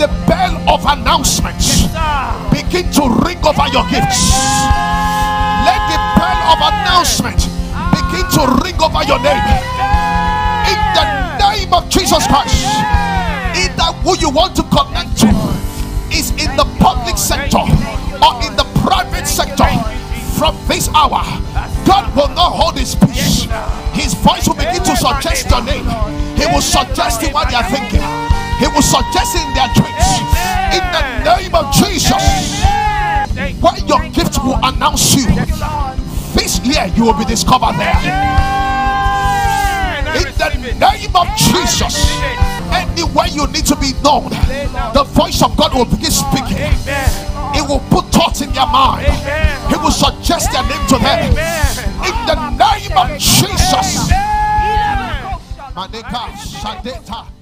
the bell of announcement begin to ring over your gifts. Let the bell of announcement begin to ring over your name. In the name of Jesus Christ. Either who you want to connect to is in the public sector or in the private sector. From this hour, God will not hold his peace. His voice will begin to suggest your name. He will suggest it what they are thinking. Your gift will announce you. This year you will be discovered there. In the name of Jesus. Anywhere you need to be known, the voice of God will begin speaking. It will put thoughts in their mind. He will suggest their name to them. In the name of Jesus. Maneka Shadeta.